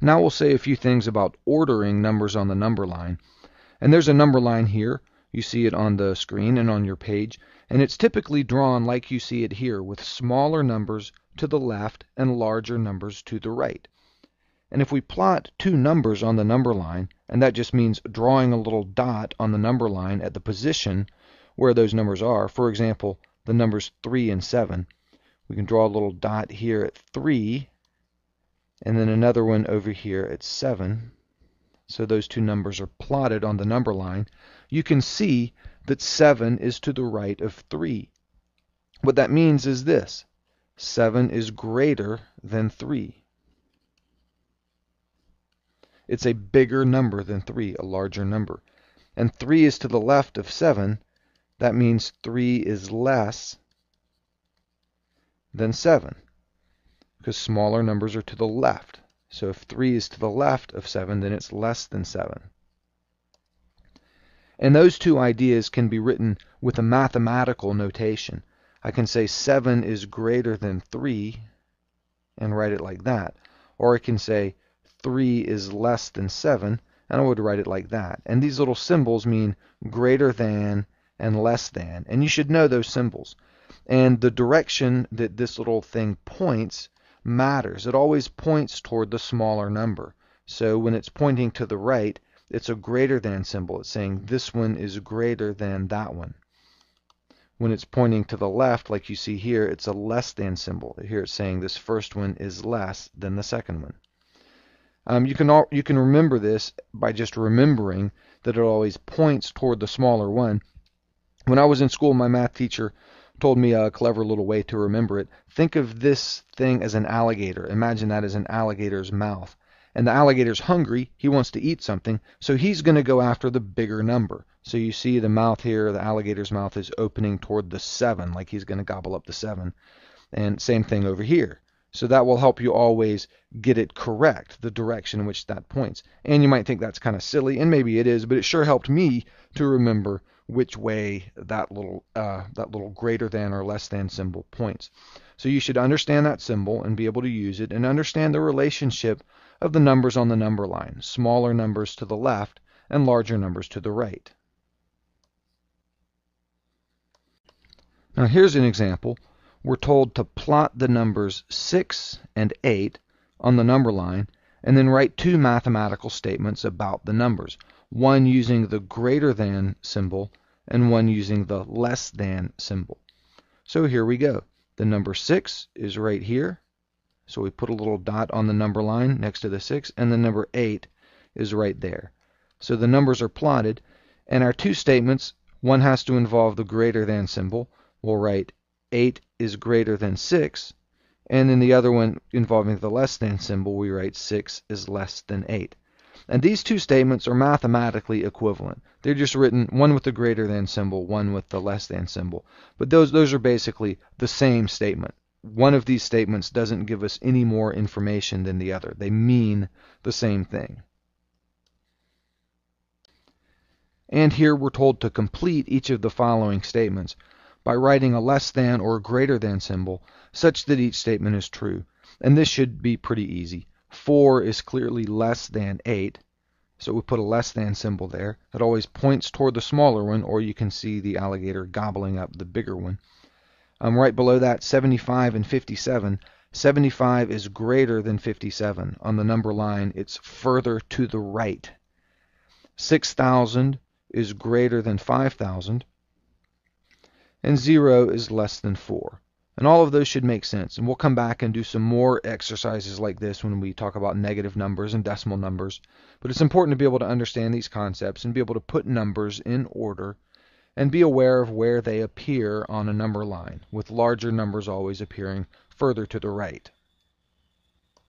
Now we'll say a few things about ordering numbers on the number line. And there's a number line here. You see it on the screen and on your page. And it's typically drawn like you see it here with smaller numbers to the left and larger numbers to the right. And if we plot two numbers on the number line, and that just means drawing a little dot on the number line at the position where those numbers are, for example, the numbers 3 and 7, we can draw a little dot here at 3 and then another one over here at 7. So those two numbers are plotted on the number line. You can see that 7 is to the right of 3. What that means is this. 7 is greater than 3. It's a bigger number than 3, a larger number. And 3 is to the left of 7. That means 3 is less than 7 because smaller numbers are to the left. So if 3 is to the left of 7, then it's less than 7. And those two ideas can be written with a mathematical notation. I can say 7 is greater than 3 and write it like that. Or I can say 3 is less than 7 and I would write it like that. And these little symbols mean greater than and less than. And you should know those symbols. And the direction that this little thing points matters. It always points toward the smaller number. So when it's pointing to the right, it's a greater than symbol. It's saying this one is greater than that one. When it's pointing to the left, like you see here, it's a less than symbol. Here it's saying this first one is less than the second one. Um, you can all, you can remember this by just remembering that it always points toward the smaller one. When I was in school, my math teacher told me a clever little way to remember it. Think of this thing as an alligator. Imagine that as an alligator's mouth. And the alligator's hungry. He wants to eat something. So he's going to go after the bigger number. So you see the mouth here, the alligator's mouth is opening toward the 7, like he's going to gobble up the 7. And same thing over here. So that will help you always get it correct, the direction in which that points. And you might think that's kind of silly, and maybe it is, but it sure helped me to remember which way that little uh, that little greater than or less than symbol points. So you should understand that symbol and be able to use it and understand the relationship of the numbers on the number line, smaller numbers to the left and larger numbers to the right. Now here's an example. We're told to plot the numbers 6 and 8 on the number line and then write two mathematical statements about the numbers one using the greater than symbol and one using the less than symbol. So here we go. The number 6 is right here. So we put a little dot on the number line next to the 6, and the number 8 is right there. So the numbers are plotted, and our two statements, one has to involve the greater than symbol. We'll write 8 is greater than 6, and in the other one involving the less than symbol, we write 6 is less than 8. And these two statements are mathematically equivalent. They're just written one with the greater than symbol, one with the less than symbol. But those, those are basically the same statement. One of these statements doesn't give us any more information than the other. They mean the same thing. And here we're told to complete each of the following statements by writing a less than or greater than symbol such that each statement is true. And this should be pretty easy. 4 is clearly less than 8. So we put a less than symbol there. It always points toward the smaller one, or you can see the alligator gobbling up the bigger one. Um, right below that, 75 and 57. 75 is greater than 57. On the number line, it's further to the right. 6,000 is greater than 5,000. And 0 is less than 4. And all of those should make sense. And we'll come back and do some more exercises like this when we talk about negative numbers and decimal numbers. But it's important to be able to understand these concepts and be able to put numbers in order and be aware of where they appear on a number line, with larger numbers always appearing further to the right.